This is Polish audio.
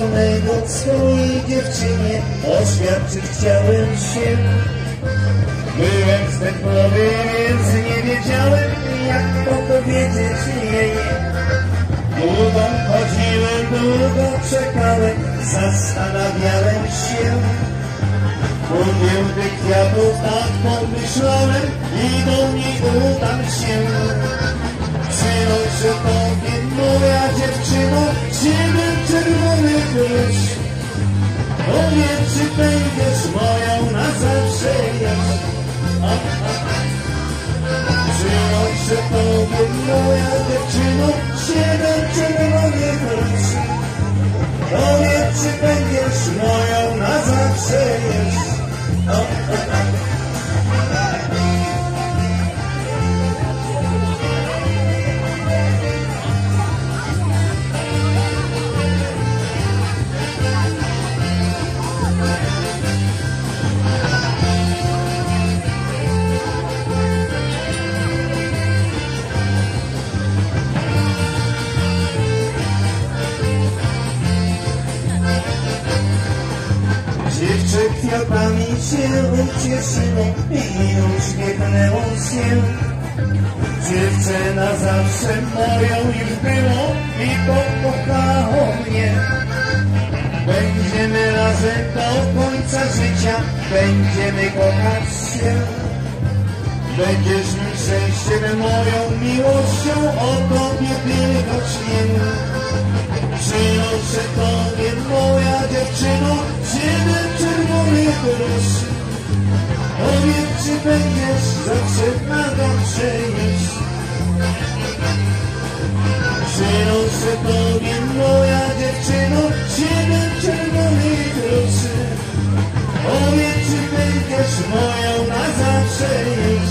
pięknego swojej dziewczynie oświadczyć chciałem się. Byłem wstępowy, więc nie wiedziałem, jak to powiedzieć jej. Długo chodziłem, długo czekałem, zastanawiałem się. Mówię tych kwiatów, tak pomyślałem i do nich udam się. Przynoszę tobie, Powiedz, czy będziesz moją na zawsze już. Przynoszę tobie, moja dziewczyno, siwy czerwony klucz. Powiedz, czy będziesz moją na zawsze już. Kwiatami się ucieszyło i uśmiechnęło się. Dziewczę na zawsze moją już było i pokochało mnie. Będziemy razem do końca życia, będziemy kochać się. Będziesz mi szczęściem, moją miłością, o tobie tylko śnię. Przynoszę tobie, moja dziewczyno, Powiedz czy będziesz, zawsze wymagam przyjeść Przynoszę tobie moja dziewczyno Siedem czerwonych róży Powiedz czy będziesz moją na zawsze już